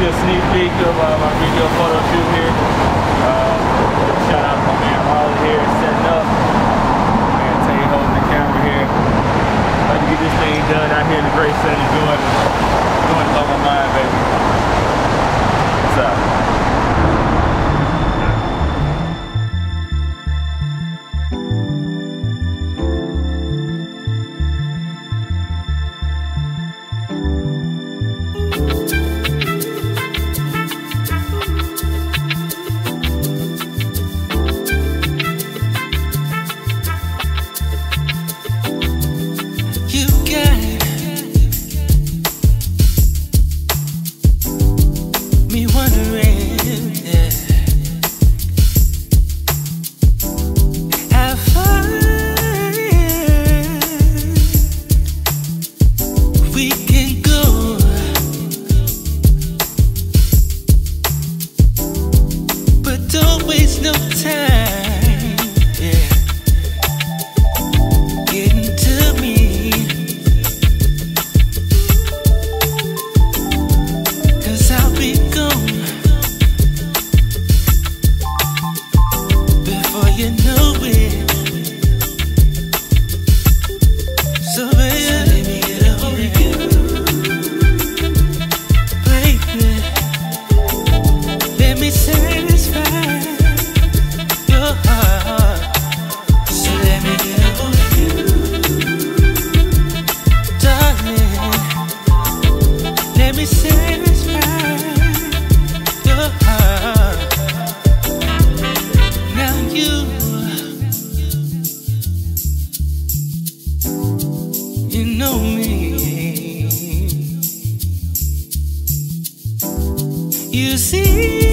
me a sneak peek of uh, my video photo shoot here. Uh, shout out to my man Harley here setting up. Man Tay holding the camera here. About to get this thing done out here in the great city doing doing it on my mind, baby. What's up? You see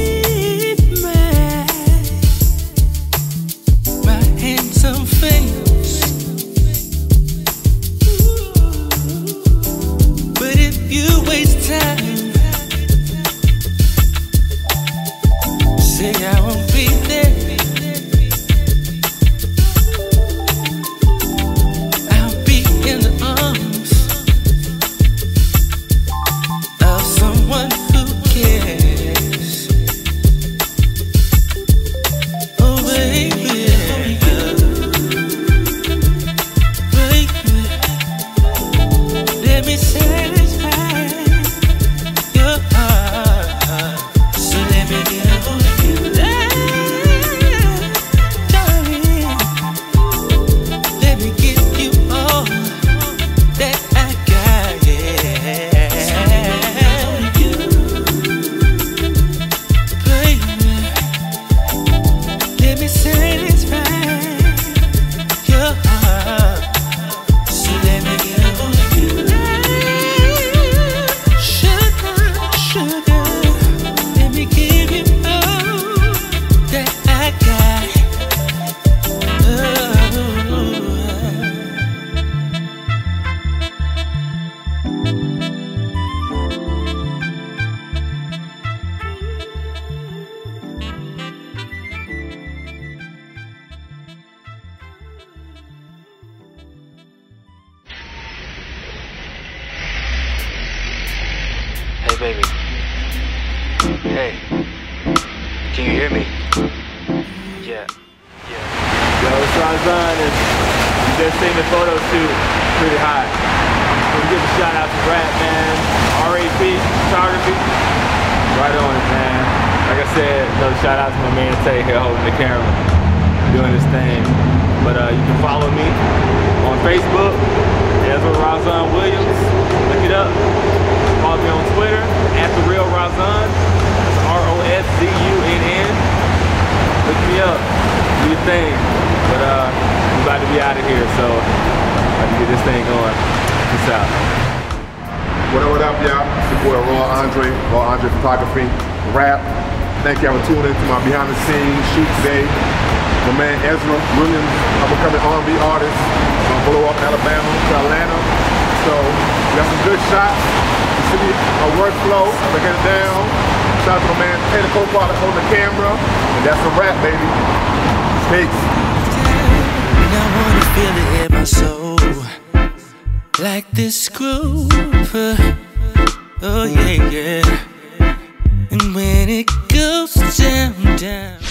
Hey, baby. Hey. Can you hear me? Yeah. Yeah. Yo, it's Roszunn, and you just seen the photo shoot. Pretty hot. So give a shout out to Rap Man, RAP Photography. Right on it, man. Like I said, another shout out to my man Tay here holding the camera, doing his thing. But uh, you can follow me on Facebook, Ezra Roszunn Williams. Look it up. Follow me on Twitter, at the real Roszunn. R-O-S-Z-U-N-N. Look me up. Do your thing. But uh, I'm about to be out of here, so I can get this thing going. Peace out. What up, what up, y'all? It's your boy Rawle Andre, Rawle Andre Photography, rap. Thank y'all for tuning into my behind the scenes shoot today. My man Ezra Williams, I'm becoming R&B artist. I'm blow up Alabama to Atlanta. So we got some good shots. You see my workflow, breaking it down. Shout out to my man Taylor Copilot on the camera. And that's a wrap, baby. Peace. I wanna feel it in my soul. Like this groove uh, Oh yeah, yeah. And when it goes down, down.